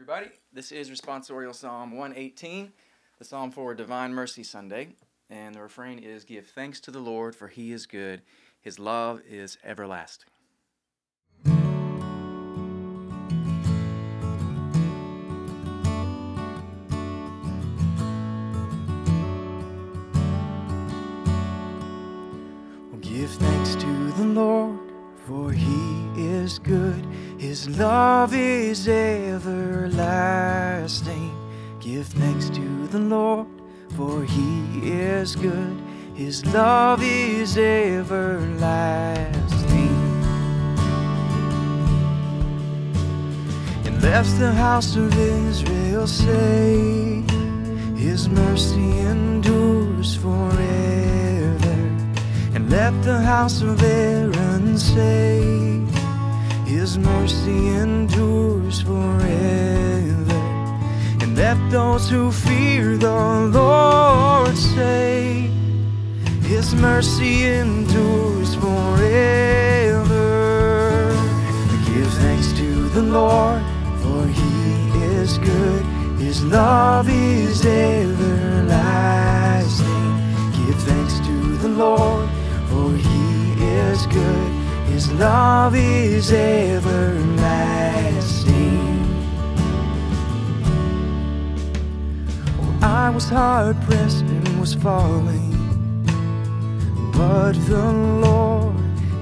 everybody. This is Responsorial Psalm 118, the Psalm for Divine Mercy Sunday. And the refrain is Give thanks to the Lord, for he is good. His love is everlasting. Give thanks to the Lord, for he is good. His love is everlasting. Give thanks to the Lord, for he is good. His love is everlasting. And left the house of Israel say, His mercy endures forever. And left the house of Aaron say, His mercy endures forever. And let those who fear the Lord say, His mercy endures forever. Give thanks to the Lord, for He is good. His love is everlasting. Give thanks to the Lord, for He is good. His love is everlasting. Oh, I was hard pressed and was falling, but the Lord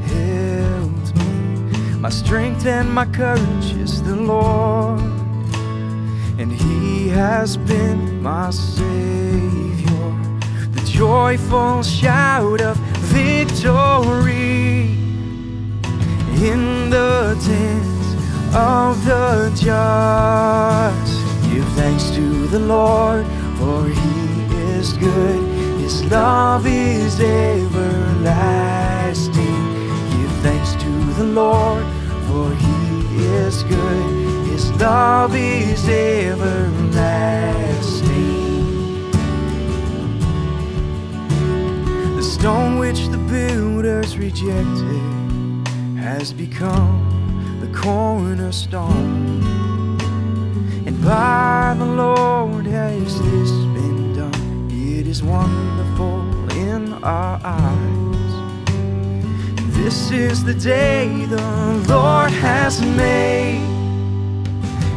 helped me. My strength and my courage is the Lord, and He has been my Savior. The joyful shout of victory in the tents of the just. Give thanks to the Lord, for He is good. His love is everlasting. Give thanks to the Lord, for He is good. His love is everlasting. The stone which the builders rejected has become the cornerstone. And by the Lord has this been done. It is wonderful in our eyes. This is the day the Lord has made.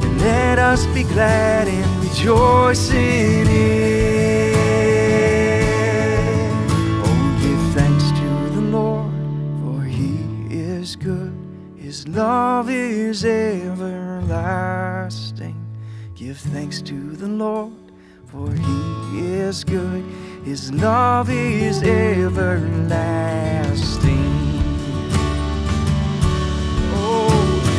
And let us be glad and rejoice in it. Is good. His love is everlasting. Give thanks to the Lord, for he is good. His love is everlasting. Oh,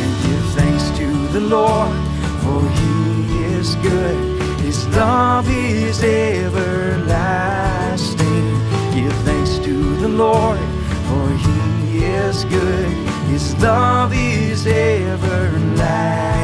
and give thanks to the Lord, for he is good. His love is everlasting. Give thanks to the Lord, good. His love is everlasting.